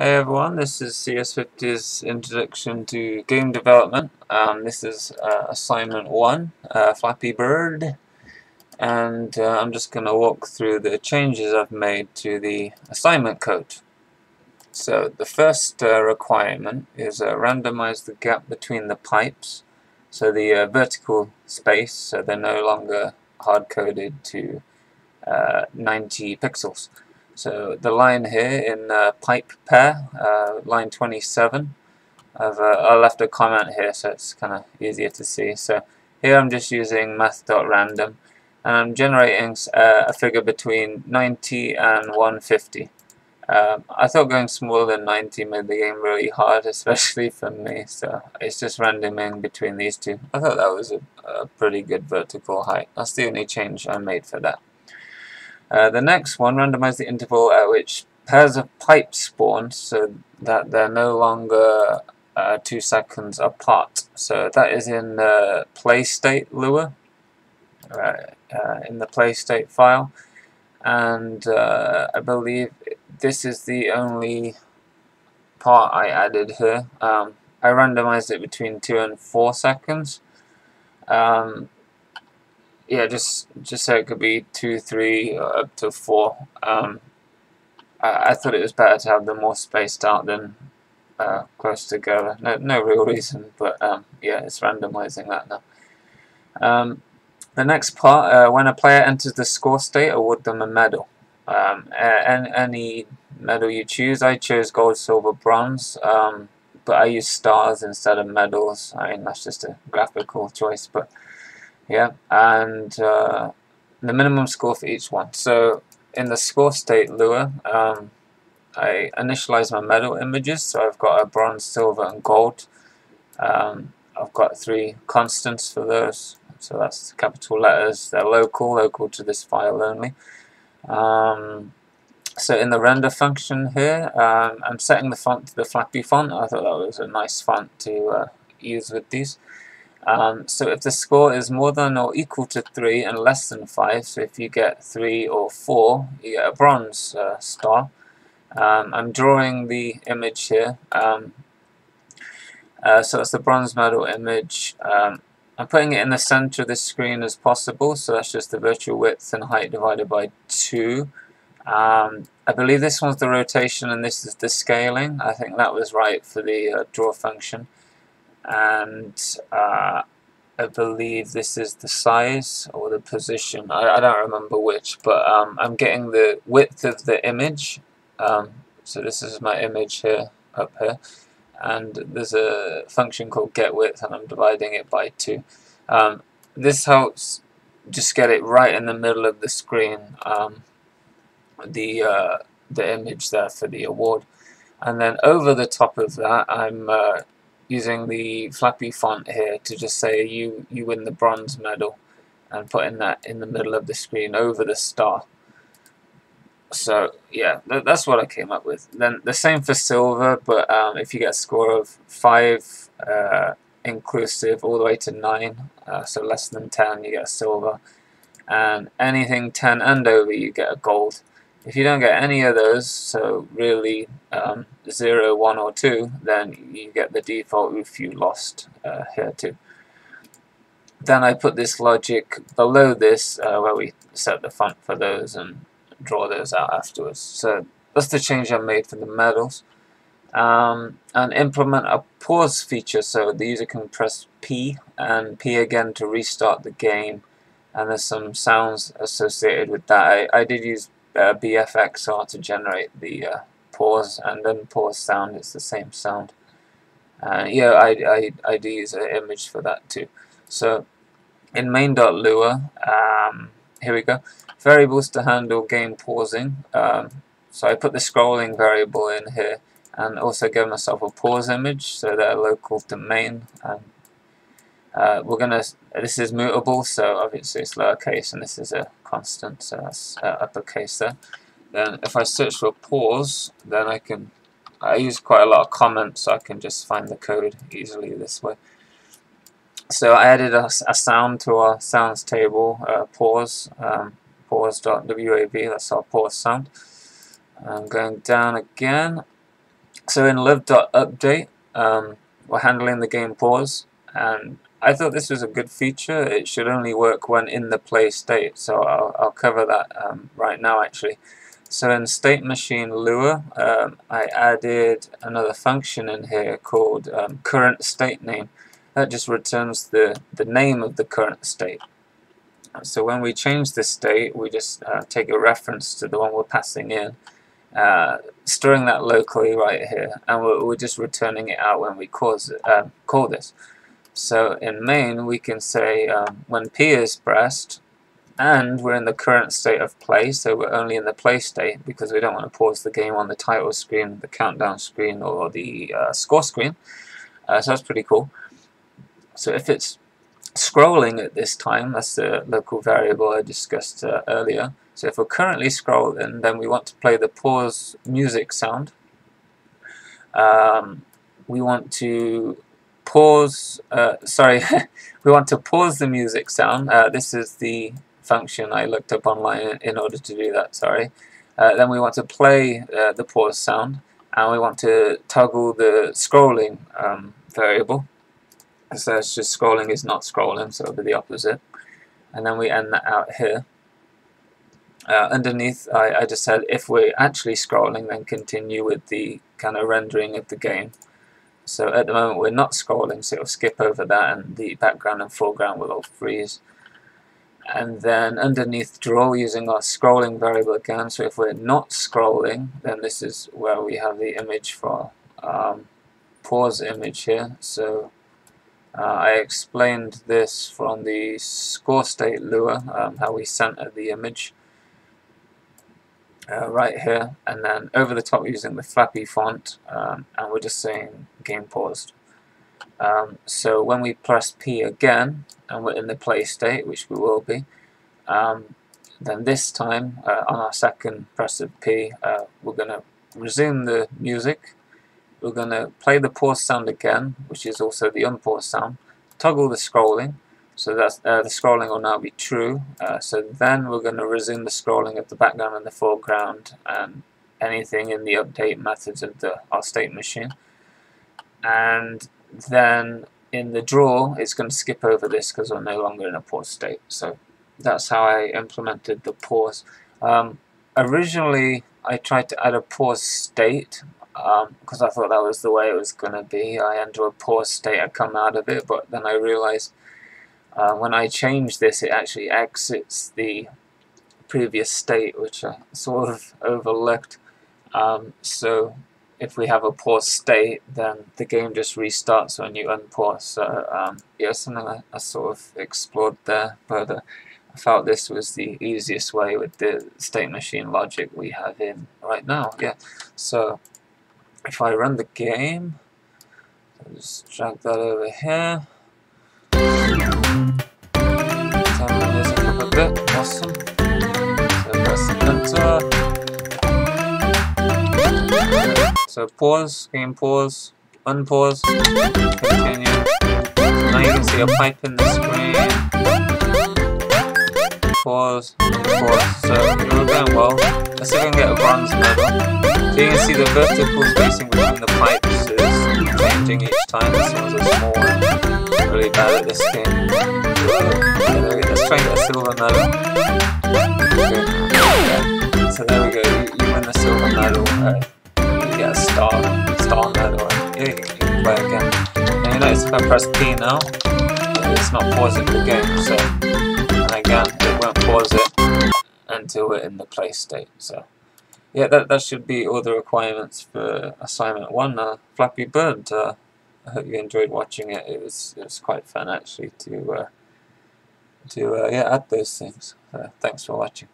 Hey everyone, this is CS50's introduction to game development. Um, this is uh, assignment 1, uh, Flappy Bird, and uh, I'm just going to walk through the changes I've made to the assignment code. So the first uh, requirement is uh, randomize the gap between the pipes, so the uh, vertical space, so they're no longer hard-coded to 90 pixels. So the line here in uh, pipe pair, uh, line 27, I've uh, I left a comment here so it's kind of easier to see. So here I'm just using math.random and I'm generating uh, a figure between 90 and 150. Um, I thought going smaller than 90 made the game really hard, especially for me, so it's just randoming between these two. I thought that was a, a pretty good vertical height. That's the only change I made for that. Uh, the next one, randomize the interval at which pairs of pipes spawn so that they're no longer uh, two seconds apart. So that is in the play state Lua, uh, in the play state file, and uh, I believe this is the only part I added here. Um, I randomized it between two and four seconds. Um, yeah, just just so it could be two, three, up to four. Um, I, I, thought it was better to have them more spaced out than uh, close together. No, no real reason, but um, yeah, it's randomizing that now. Um, the next part, uh, when a player enters the score state, award them a medal. Um, any medal you choose, I chose gold, silver, bronze, um, but I use stars instead of medals. I mean, that's just a graphical choice, but yeah, and uh, the minimum score for each one. So in the score state Lua, um, I initialize my medal images, so I've got a bronze, silver, and gold. Um, I've got three constants for those, so that's capital letters. They're local, local to this file only. Um, so in the render function here, um, I'm setting the font to the Flappy font. I thought that was a nice font to uh, use with these. Um, so if the score is more than or equal to 3 and less than 5, so if you get 3 or 4, you get a bronze uh, star. Um, I'm drawing the image here. Um, uh, so it's the bronze medal image. Um, I'm putting it in the center of the screen as possible, so that's just the virtual width and height divided by 2. Um, I believe this one's the rotation and this is the scaling. I think that was right for the uh, draw function and uh, I believe this is the size or the position. I, I don't remember which but um, I'm getting the width of the image. Um, so this is my image here up here. And there's a function called get width and I'm dividing it by 2 um, this helps just get it right in the middle of the screen um, the uh, the image there for the award. And then over the top of that I'm uh, using the flappy font here to just say you you win the bronze medal and putting that in the middle of the screen over the star. So yeah th that's what I came up with. Then the same for silver but um, if you get a score of 5 uh, inclusive all the way to 9 uh, so less than 10 you get a silver. And anything 10 and over you get a gold. If you don't get any of those, so really um, 0, 1 or 2, then you get the default if you lost uh, here too. Then I put this logic below this uh, where we set the font for those and draw those out afterwards. So that's the change I made for the medals. Um, and implement a pause feature so the user can press P and P again to restart the game and there's some sounds associated with that. I, I did use uh, BFXR to generate the uh, pause and then pause sound. It's the same sound. Uh, yeah, I, I, I do use an image for that too. So in main.lua, um, here we go, variables to handle game pausing. Um, so I put the scrolling variable in here and also give myself a pause image so they're local to main and uh, we're gonna this is mutable so obviously it's lowercase and this is a constant so that's uh, uppercase there then if I search for pause then I can I use quite a lot of comments so I can just find the code easily this way so I added a, a sound to our sounds table uh, pause um, pause.wav that's our pause sound I'm going down again So in love.update, um, we're handling the game pause, and I thought this was a good feature. It should only work when in the play state, so I'll, I'll cover that um, right now actually. So in state machine Lua, um, I added another function in here called um, current state name. That just returns the, the name of the current state. So when we change the state, we just uh, take a reference to the one we're passing in, uh, storing that locally right here, and we're, we're, just returning it out when we cause, uh, call this. So in main, we can say um, when P is pressed, and we're in the current state of play, so we're only in the play state because we don't want to pause the game on the title screen, the countdown screen, or the uh, score screen. Uh, so that's pretty cool. So if it's scrolling at this time, that's the local variable I discussed uh, earlier. So if we're currently scrolling, then we want to play the pause music sound. Um, we want to pause, uh, sorry, we want to pause the music sound. Uh, this is the function I looked up online in order to do that, sorry. Uh, then we want to play uh, the pause sound and we want to toggle the scrolling um, variable. So it's just scrolling is not scrolling, so it'll be the opposite. And then we end that out here. Uh, underneath I, I just said if we're actually scrolling then continue with the kind of rendering of the game. So at the moment we're not scrolling so it'll skip over that and the background and foreground will all freeze and then underneath draw using our scrolling variable again so if we're not scrolling then this is where we have the image for um, pause image here. So uh, I explained this from the score state Lua um, how we center the image uh, right here. And then over the top using the flappy font um, and we're just saying game paused um, so when we press P again, and we're in the play state, which we will be, um, then this time, uh, on our second press of P, uh, we're going to resume the music. We're going to play the pause sound again, which is also the unpause sound. Toggle the scrolling, so that uh, the scrolling will now be true. Uh, so then we're going to resume the scrolling of the background and the foreground and anything in the update methods of the our state machine. And then in the draw it's going to skip over this because we're no longer in a pause state. So that's how I implemented the pause. Um, originally I tried to add a pause state because um, I thought that was the way it was going to be. I enter a pause state I come out of it but then I realized uh, when I change this it actually exits the previous state which I sort of overlooked. Um, so if we have a pause state, then the game just restarts when you unpause. So um, yeah, something I, I, sort of explored there, but uh, I felt this was the easiest way with the state machine logic we have in right now. Yeah, so if I run the game, just drag that over here. Up a bit, awesome. So press enter. So pause, game pause, unpause, continue. Now you can see a pipe in the screen. Pause, pause. So we're going well. Let's see if we can get a bronze medal. So you can see the vertical spacing between the pipes is changing each time. This one's a small one. Really bad at this game. let's try and get a silver medal. Okay. So there we go, you, you win the silver medal. A star, star medal, yeah, you again. And you notice if I press P now, it's not pausing the game, so, and again, it won't pause it until we're in the play state, so. Yeah, that, that should be all the requirements for assignment 1, uh, Flappy Bird. Uh, I hope you enjoyed watching it, it was, it was quite fun actually to, uh, to uh, yeah, add those things. Uh, thanks for watching.